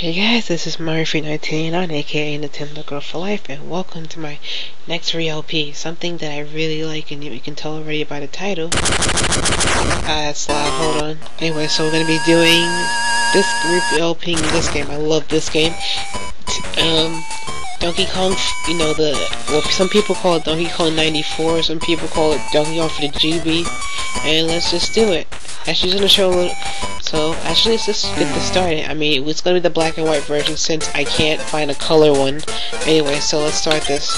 Hey guys, this is Mario319 aka Nintendo Girl for Life, and welcome to my next re-LP. Something that I really like, and you can tell already by the title. Ah, that's loud, hold on. Anyway, so we're gonna be doing this re-LPing this game. I love this game. Um, Donkey Kong, you know, the, well, some people call it Donkey Kong 94, some people call it Donkey Kong for the GB, and let's just do it. Actually, gonna show a little, so actually let's just get this started. I mean, it's gonna be the black and white version since I can't find a color one. Anyway, so let's start this.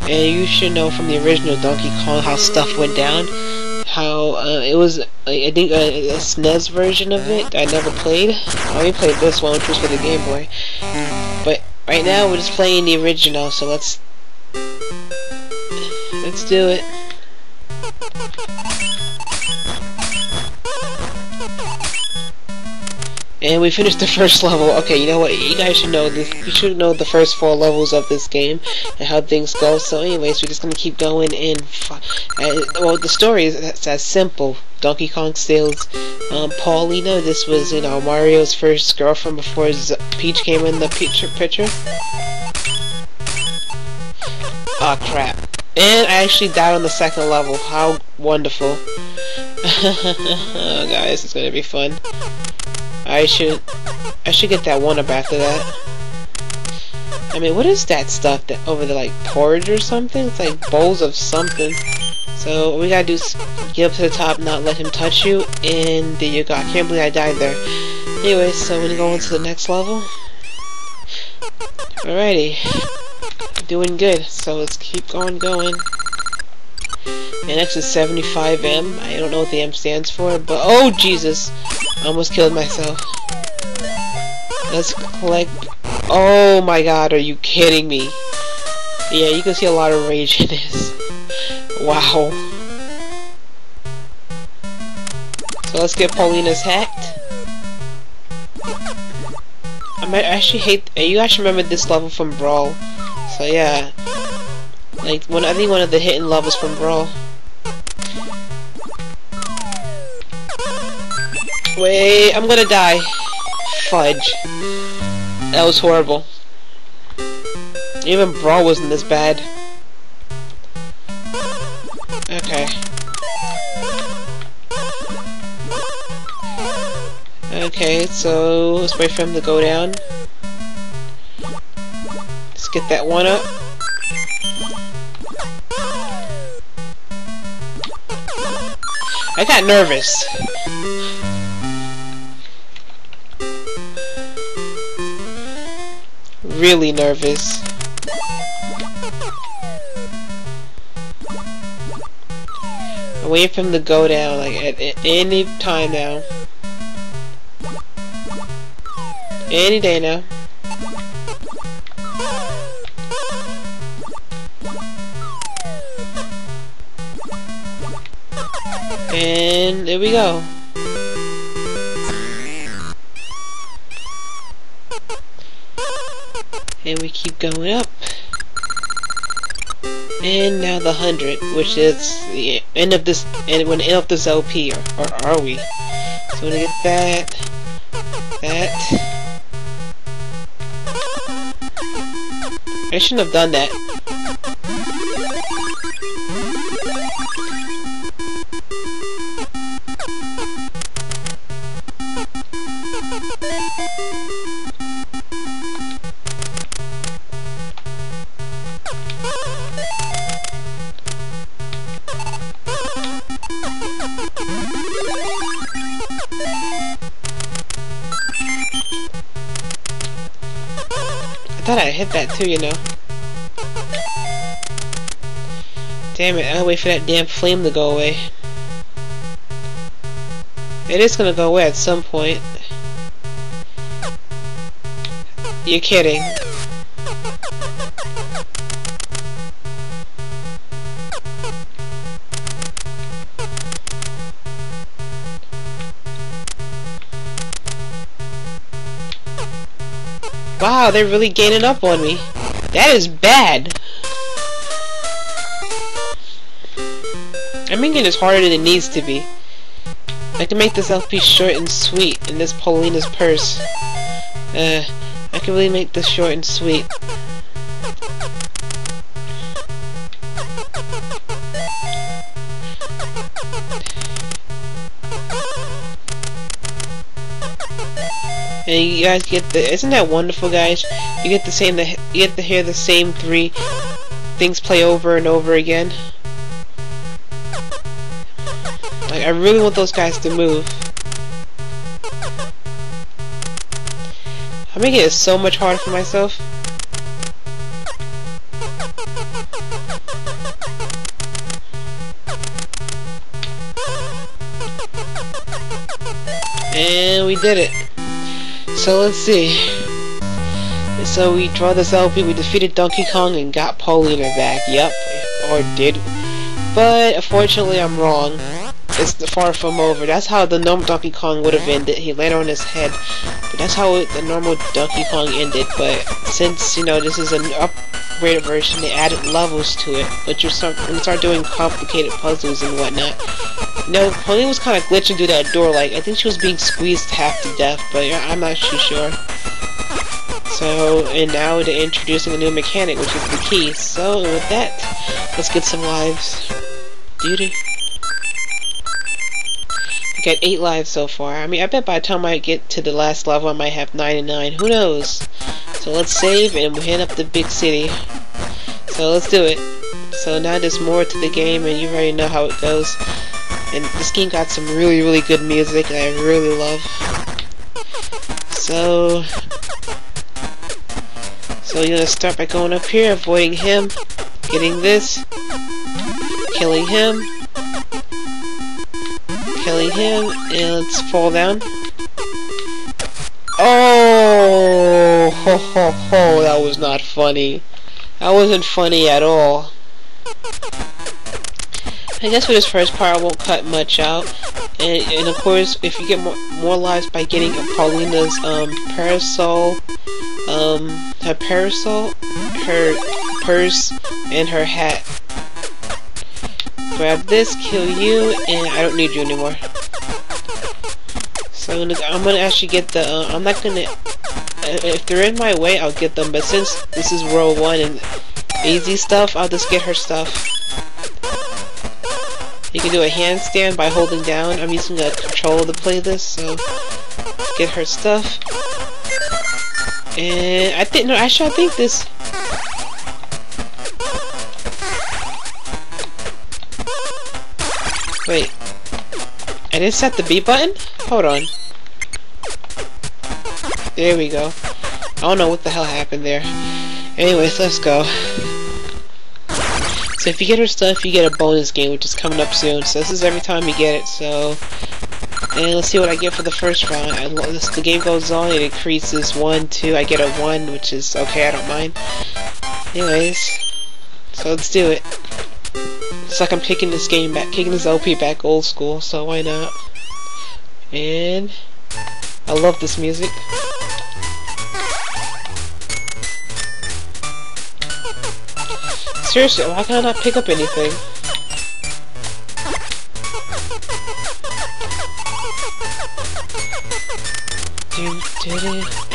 And you should know from the original Donkey Kong how stuff went down. How uh, it was, I think uh, a SNES version of it I never played. I only played this one, which was for the Game Boy. Right now we're just playing the original, so let's let's do it. And we finished the first level. Okay, you know what? You guys should know this. You should know the first four levels of this game and how things go. So, anyways, we're just gonna keep going. And uh, well, the story is as simple. Donkey Kong steals um, Paulina. This was, you know, Mario's first girlfriend before Z Peach came in the picture. Picture. Oh crap! And I actually died on the second level. How wonderful! oh, guys, it's gonna be fun. I should I should get that one up after that. I mean, what is that stuff that over there, like porridge or something? It's like bowls of something. So we gotta do is get up to the top, not let him touch you, and there you go. I can't believe I died there. Anyway, so we're gonna go on to the next level. Alrighty. Doing good, so let's keep going going. And next is 75M. I don't know what the M stands for, but oh Jesus! I almost killed myself. Let's collect. Oh my god, are you kidding me? Yeah, you can see a lot of rage in this. Wow. So let's get Paulina's hacked. I might actually hate. You actually remember this level from Brawl. So yeah. Like, one, I think one of the hidden levels from Brawl. Wait, I'm gonna die. Fudge. That was horrible. Even Brawl wasn't this bad. Okay. Okay, so let's wait for him to go down. Let's get that one up. I got nervous. Really nervous. I'm waiting for him to go down, like, at, at any time now. Any day now. And there we go. We keep going up. And now the 100, which is the end of this, and when end of this LP, or, or are we? So we're gonna get that, that. I shouldn't have done that. Hit that too, you know. Damn it, I'll wait for that damn flame to go away. It is gonna go away at some point. You're kidding. Wow, they're really gaining up on me. That is bad. I'm making this harder than it needs to be. I can make this LP short and sweet in this Paulina's purse. Uh, I can really make this short and sweet. And you guys get the isn't that wonderful guys? You get the same you get to hear the same three things play over and over again. Like I really want those guys to move. I'm making it so much harder for myself. And we did it. So let's see. So we draw this LP, we defeated Donkey Kong and got Paulina back. Yep, or did. But unfortunately I'm wrong. It's far from over. That's how the normal Donkey Kong would have ended. He landed on his head. But that's how it, the normal Donkey Kong ended. But since, you know, this is an upgraded version, they added levels to it. But you start, you start doing complicated puzzles and whatnot, no, Pony was kind of glitching through that door, like, I think she was being squeezed half to death, but I'm not too sure. So, and now they're introducing a new mechanic, which is the key. So, with that, let's get some lives. Duty. I got 8 lives so far. I mean, I bet by the time I get to the last level, I might have 99. Who knows? So let's save and head up the big city. So let's do it. So now there's more to the game and you already know how it goes. And this game got some really, really good music that I really love. So... So you're gonna start by going up here, avoiding him, getting this, killing him, killing him, and let's fall down. Oh, ho ho ho, that was not funny. That wasn't funny at all. I guess for this first part I won't cut much out. And, and of course, if you get more, more lives by getting Paulina's um, parasol, um, her parasol, her purse, and her hat. Grab this, kill you, and I don't need you anymore. So I'm gonna, I'm gonna actually get the, uh, I'm not gonna, uh, if they're in my way, I'll get them, but since this is World 1 and easy stuff, I'll just get her stuff. You can do a handstand by holding down. I'm using a controller to play this, so get her stuff. And I think no, actually I think this. Wait, I didn't set the B button. Hold on. There we go. I don't know what the hell happened there. Anyways, let's go. So if you get her stuff, you get a bonus game, which is coming up soon. So this is every time you get it. So, and let's see what I get for the first round. I, the game goes on, it increases one, two. I get a one, which is okay. I don't mind. Anyways, so let's do it. It's like I'm kicking this game back, kicking this LP back old school. So why not? And I love this music. Seriously, why can't I not pick up anything?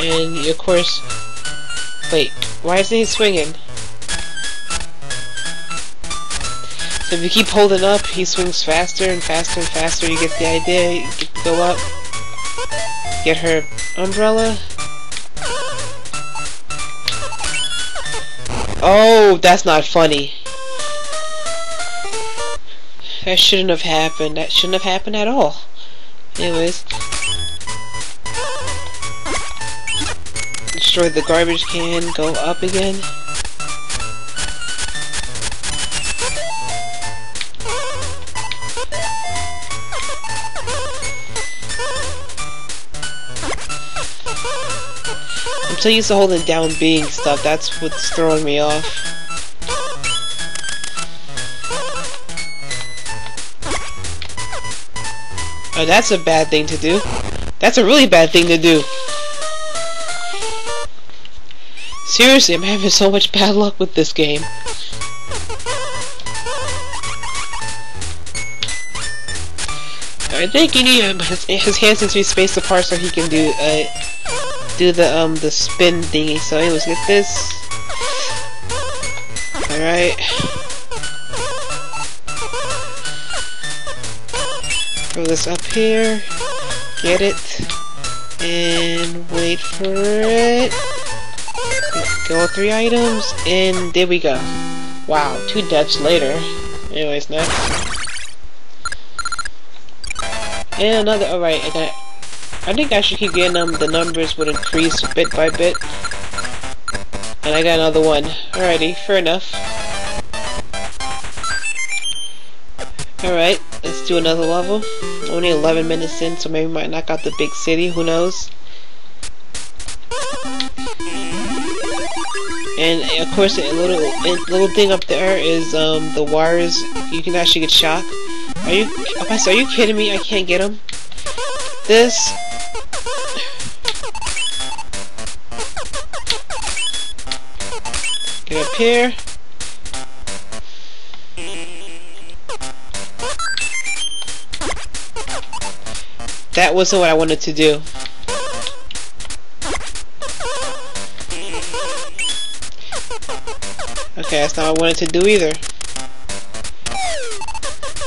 And of course, wait, why isn't he swinging? So if you keep holding up, he swings faster and faster and faster. You get the idea. You get to go up, get her umbrella, Oh, that's not funny. That shouldn't have happened. That shouldn't have happened at all. Anyways. Destroy the garbage can, go up again. So used to holding down being stuff, that's what's throwing me off. Oh, that's a bad thing to do. That's a really bad thing to do. Seriously, I'm having so much bad luck with this game. I think you need his, his hands to be spaced apart so he can do uh, do the um the spin thingy. So anyways, get this. Alright. Throw this up here. Get it. And wait for it. Go three items, and there we go. Wow, two deaths later. Anyways, next. And another, alright, I got I think I should keep getting them, the numbers would increase bit by bit. And I got another one. Alrighty, fair enough. Alright, let's do another level. Only 11 minutes in, so maybe we might knock out the big city, who knows. And of course, a little a little thing up there is um, the wires. You can actually get shocked. Are you? Are you kidding me? I can't get them. This. Up here. That wasn't what I wanted to do. Okay, that's not what I wanted to do either.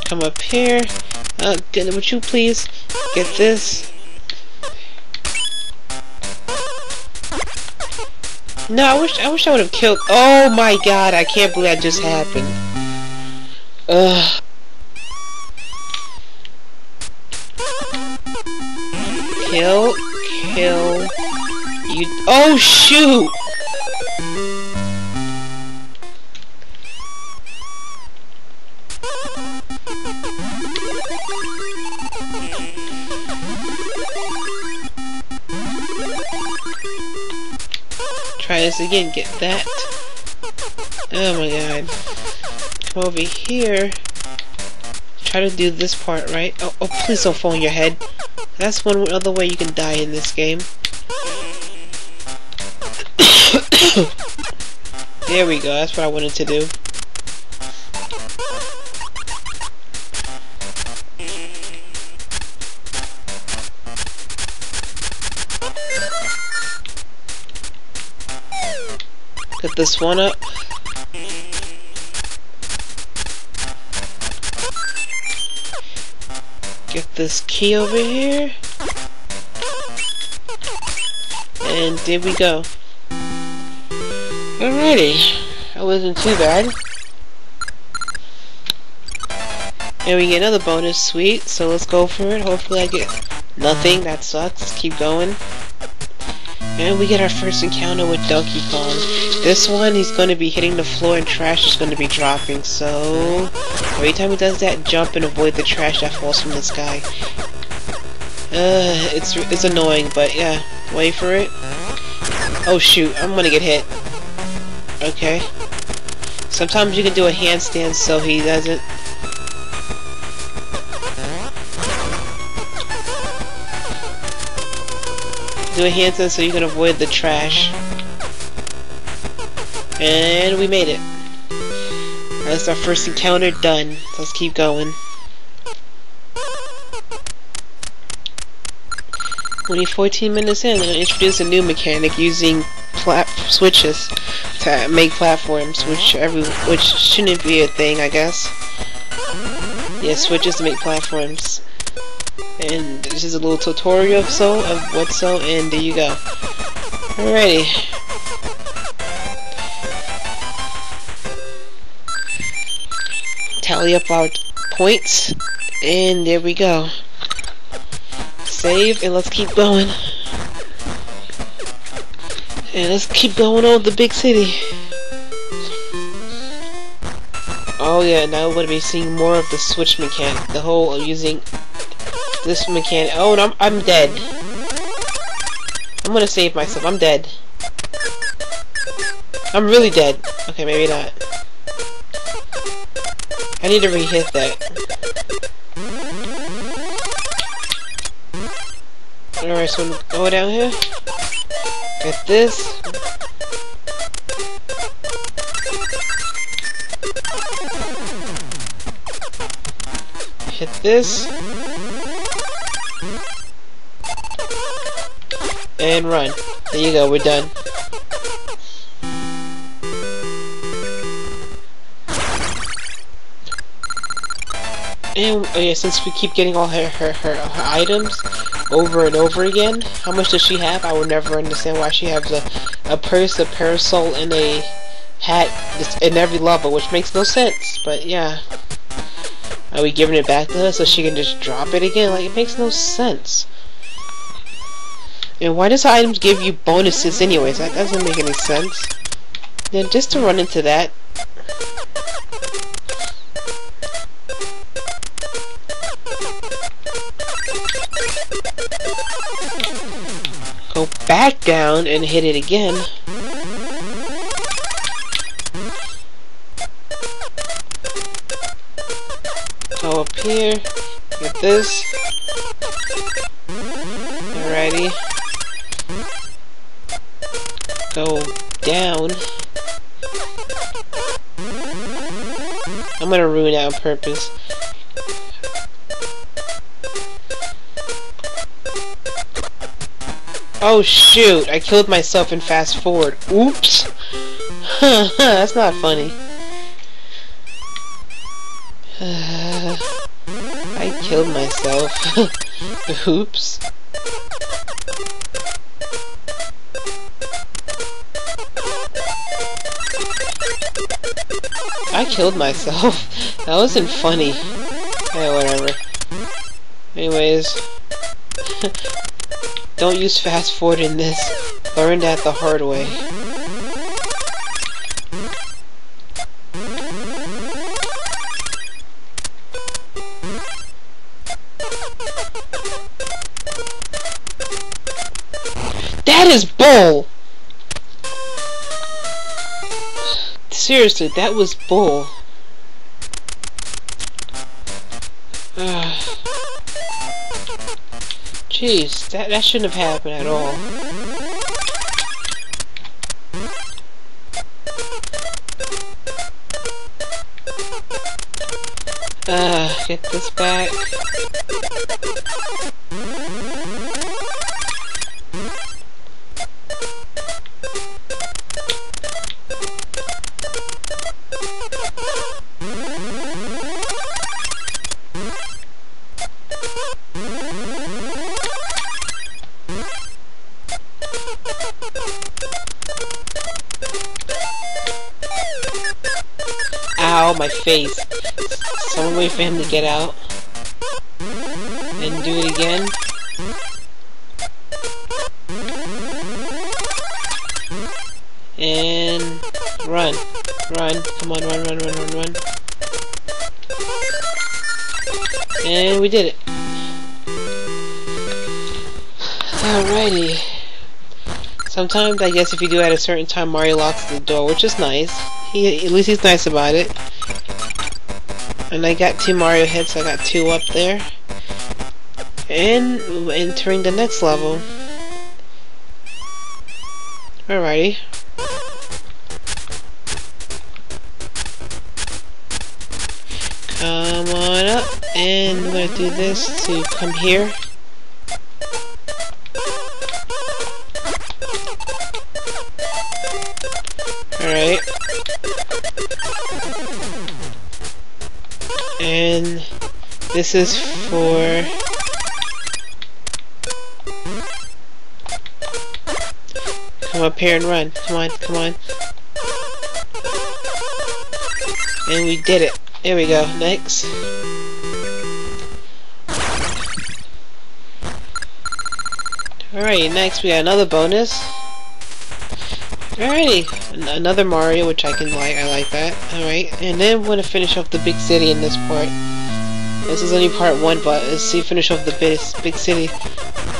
Come up here. Uh, would you please get this? No, I wish I wish I would have killed. Oh my god! I can't believe that just happened. Ugh. Kill, kill. You. Oh shoot! This again, get that. Oh my god. Come over here. Try to do this part right. Oh, oh please don't fall on your head. That's one other way you can die in this game. there we go, that's what I wanted to do. This one up. Get this key over here. And there we go. Alrighty. That wasn't too bad. And we get another bonus, sweet. So let's go for it. Hopefully I get nothing. That sucks. Keep going. And we get our first encounter with Donkey Kong. This one, he's going to be hitting the floor and trash is going to be dropping. So, every time he does that, jump and avoid the trash that falls from the sky. Uh, it's, it's annoying, but yeah. Wait for it. Oh shoot, I'm going to get hit. Okay. Sometimes you can do a handstand so he doesn't do a handstand so you can avoid the trash. And we made it. That's our first encounter done. Let's keep going. Only 14 minutes in, to introduce a new mechanic using switches to make platforms, which every which shouldn't be a thing, I guess. Yeah, switches to make platforms and this is a little tutorial of so of what so and there you go. Alrighty. Tally up our points and there we go. Save and let's keep going. And let's keep going on the big city. Oh yeah, now we're gonna be seeing more of the switch mechanic, the whole uh, using this mechanic. Oh, I'm, I'm dead. I'm gonna save myself. I'm dead. I'm really dead. Okay, maybe not. I need to re-hit that. Alright, so go down here. Get this. Hit this. And run. There you go, we're done. And oh yeah, since we keep getting all her, her, her, her, items over and over again, how much does she have? I will never understand why she has a, a purse, a parasol, and a hat in every level, which makes no sense, but yeah. Are we giving it back to her so she can just drop it again? Like, it makes no sense. And why does items give you bonuses anyways? That doesn't make any sense. Then just to run into that, go back down and hit it again. Go up here, get this. Purpose. Oh shoot, I killed myself in fast forward. Oops! That's not funny. I killed myself. Oops. I killed myself. that wasn't funny. Yeah, whatever. Anyways. Don't use fast forward in this. Learn that the hard way. That is bull! Seriously, that was bull. Jeez, that, that shouldn't have happened at all. Uh, get this back. Ow, my face. Someone wait for him to get out. And do it again. And run. Run. Come on, run, run, run, run, run. And we did it. Alrighty. Sometimes, I guess if you do at a certain time, Mario locks the door, which is nice. He, at least he's nice about it. And I got two Mario so I got two up there. And entering the next level. Alrighty. Come on up, and we're gonna do this to come here. And this is for Come up here and run. Come on, come on. And we did it. There we go. Next. Alright, next we got another bonus. Alrighty, another Mario, which I can like. I like that. Alright, and then we're gonna finish off the big city in this part. This is only part one, but let's see finish off the big, big city.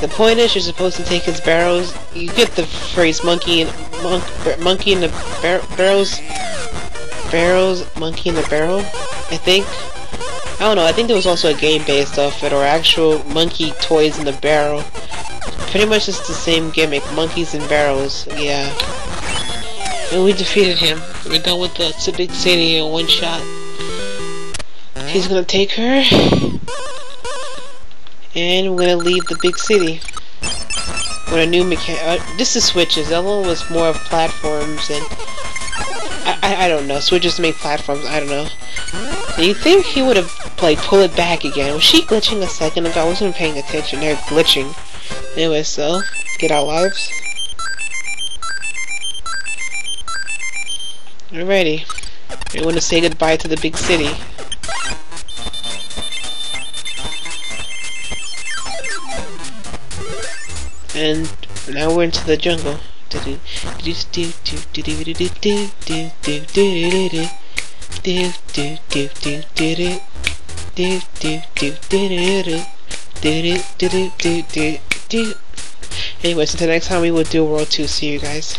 The point is, you're supposed to take his barrels. You get the phrase "monkey and monk, monkey in the bar barrels." Barrels, monkey in the barrel. I think. I don't know. I think there was also a game based off it, or actual monkey toys in the barrel. Pretty much it's the same gimmick. Monkeys in barrels. Yeah. And we defeated him. We're done with the big city in one shot. He's gonna take her. And we're gonna leave the big city. when a new mechanic. Uh, this is Switches. Other one was more of platforms and I, I, I don't know. Switches make platforms. I don't know. Do you think he would have like pull it back again? Was she glitching a second ago? I wasn't paying attention. They're glitching. Anyway, so get our lives. Alrighty. We want to say goodbye to the big city. And now we're into the jungle. Anyways, until next time we will do World 2. See you guys.